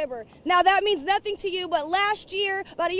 River. Now, that means nothing to you, but last year, about a year